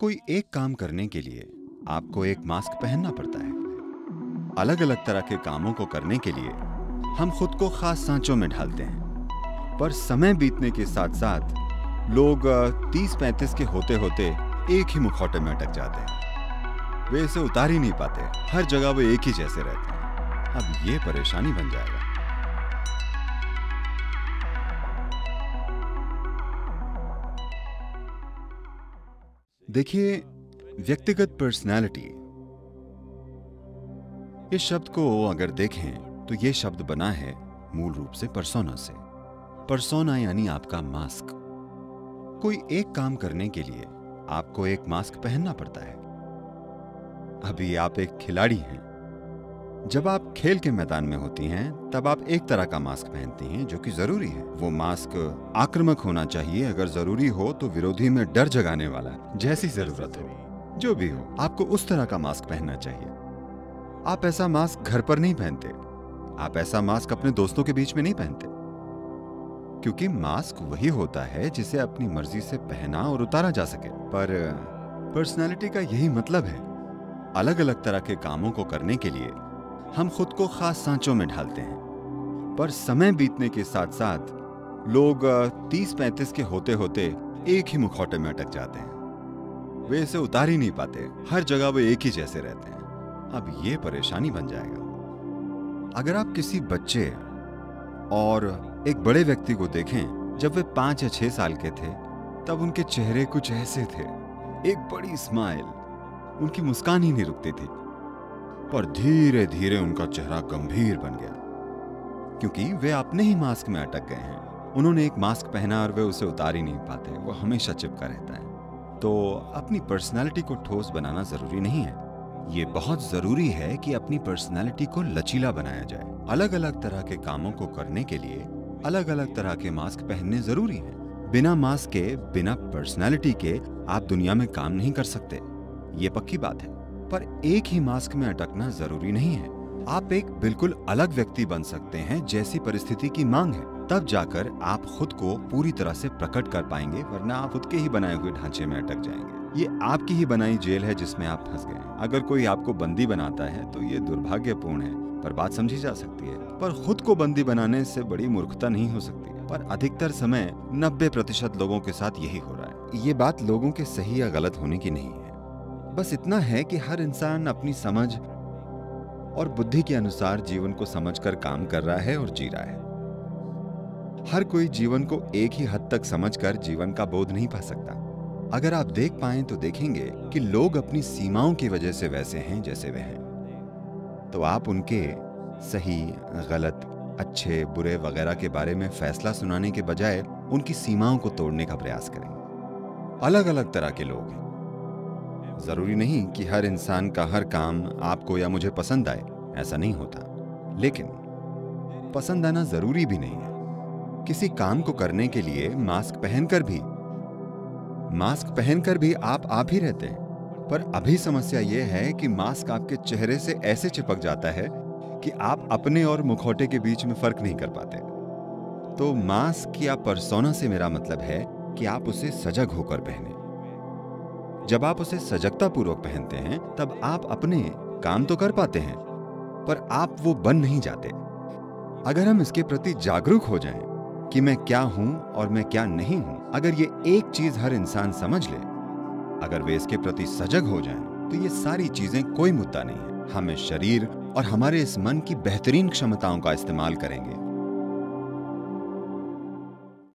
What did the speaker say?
कोई एक काम करने के लिए आपको एक मास्क पहनना पड़ता है। अलग अलग तरह के कामों को करने के लिए हम खुद को खास सांचों में ढालते हैं। पर समय बीतने के साथ साथ लोग तीस पैंतीस के होते होते एक ही मुखौटे में अटक जाते हैं। वे इसे उतार ही नहीं पाते। हर जगह वो एक ही जैसे रहते हैं। अब ये परेशानी बन जाएगा देखिए, व्यक्तिगत पर्सनालिटी इस शब्द को अगर देखें तो यह शब्द बना है मूल रूप से परसोना से। परसोना यानी आपका मास्क कोई एक काम करने के लिए आपको एक मास्क पहनना पड़ता है। अभी आप एक खिलाड़ी हैं। जब आप खेल के मैदान में होती हैं, तब आप एक तरह का मास्क पहनती हैं, जो कि ज़रूरी है। वो मास्क आक्रामक होना चाहिए। अगर ज़रूरी हो तो विरोधी में डर जगाने वाला, जैसी ज़रूरत हो। जो भी हो, आपको उस तरह का मास्क पहनना चाहिए। आप ऐसा मास्क घर पर नहीं पहनते। आप ऐसा मास्क अपने दोस्तों के बीच में नहीं पहनते। क्योंकि मास्क वही होता है, जिसे अपनी मर्ज़ी से पहना और उतारा जा सके। पर, पर्सनैलिटी का यही मतलब है। अलग अलग तरह के कामों को करने के लिए हम खुद को खास सांचों में ढालते हैं। पर समय बीतने के साथ साथ लोग तीस पैंतीस के होते होते एक ही मुखौटे में अटक जाते हैं। वे इसे उतार ही नहीं पाते। हर जगह वे एक ही जैसे रहते हैं। अब ये परेशानी बन जाएगा। अगर आप किसी बच्चे और एक बड़े व्यक्ति को देखें, जब वे पाँच या छह साल के थे, तब उनके चेहरे कुछ ऐसे थे। एक बड़ी स्माइल उनकी मुस्कान ही नहीं रुकती थी। पर धीरे धीरे उनका चेहरा गंभीर बन गया। क्योंकि वे अपने ही मास्क में अटक गए हैं। उन्होंने एक मास्क पहना और वे उसे उतार ही नहीं पाते। वो हमेशा चिपका रहता है। तो अपनी पर्सनैलिटी को ठोस बनाना ज़रूरी नहीं है। ये बहुत ज़रूरी है कि अपनी पर्सनैलिटी को लचीला बनाया जाए। अलग अलग तरह के कामों को करने के लिए अलग अलग तरह के मास्क पहनने ज़रूरी है। बिना मास्क के, बिना पर्सनैलिटी के आप दुनिया में काम नहीं कर सकते। ये पक्की बात है। पर एक ही मास्क में अटकना ज़रूरी नहीं है। आप एक बिल्कुल अलग व्यक्ति बन सकते हैं, जैसी परिस्थिति की मांग है। तब जाकर आप खुद को पूरी तरह से प्रकट कर पाएँगे, वरना आप खुद के ही बनाए हुए ढांचे में अटक जाएँगे। ये आपकी ही बनाई जेल है जिसमें आप फंस गए अगर कोई आपको बंदी बनाता है तो ये दुर्भाग्यपूर्ण है, पर बात समझी जा सकती है। पर खुद को बंदी बनाने से बड़ी मूर्खता नहीं हो सकती। पर अधिकतर समय 90 प्रतिशत लोगों के साथ यही हो रहा है। ये बात लोगों के सही या गलत होने की नहीं है। बस इतना है कि हर इंसान अपनी समझ और बुद्धि के अनुसार जीवन को समझकर काम कर रहा है और जी रहा है। हर कोई जीवन को एक ही हद तक समझकर जीवन का बोध नहीं पा सकता। अगर आप देख पाए तो देखेंगे कि लोग अपनी सीमाओं की वजह से वैसे हैं जैसे वे हैं। तो आप उनके सही, गलत, अच्छे, बुरे वगैरह के बारे में फैसला सुनाने के बजाय उनकी सीमाओं को तोड़ने का प्रयास करें अलग अलग तरह के लोग हैं। ज़रूरी नहीं कि हर इंसान का हर काम आपको या मुझे पसंद आए, ऐसा नहीं होता। लेकिन, पसंद आना ज़रूरी भी नहीं है। किसी काम को करने के लिए मास्क पहनकर भी, मास्क पहनकर भी आप आप ही रहते हैं। पर अभी समस्या यह है कि मास्क आपके चेहरे से ऐसे चिपक जाता है कि आप अपने और मुखौटे के बीच में फ़र्क नहीं कर पाते। तो मास्क या परसोना से मेरा मतलब है कि आप उसे सजग होकर पहने। जब आप उसे सजगता पूर्वक पहनते हैं, तब आप अपने काम तो कर पाते हैं, पर आप वो बन नहीं जाते। अगर हम इसके प्रति जागरूक हो जाएँ कि मैं क्या हूँ और मैं क्या नहीं हूँ, अगर ये एक चीज़ हर इंसान समझ ले, अगर वे इसके प्रति सजग हो जाएँ तो ये सारी चीज़ें कोई मुद्दा नहीं है। हम शरीर और हमारे इस मन की बेहतरीन क्षमताओं का इस्तेमाल करेंगे।